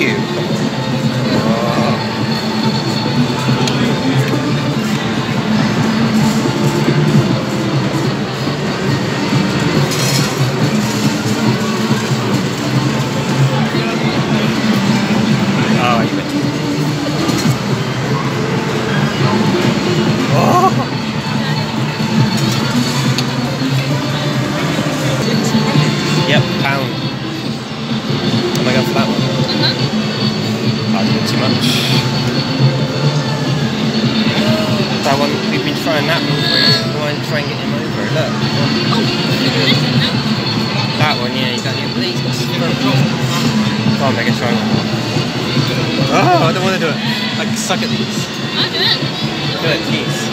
you. That's a bit too much. That one, we've been trying that one first. Why try and get him over? Look. That one, yeah, you got him. But he's got super Come on, Megan, try one more. Oh, I don't want to do it. I suck at these. Do it, Do it, please.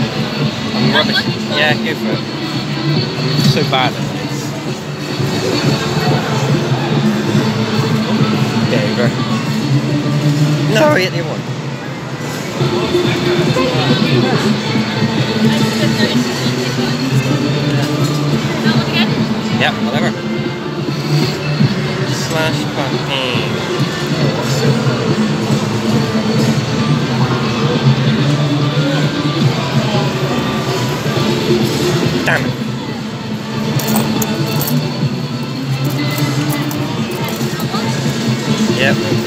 I'm rubbish. Yeah, go for it. I'm so bad at this. There you go. No, hit the other one. Yep, whatever. Slash button. Damn it. Yep.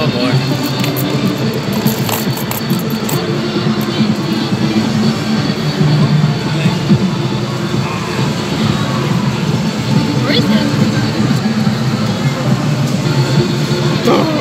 One more. 또.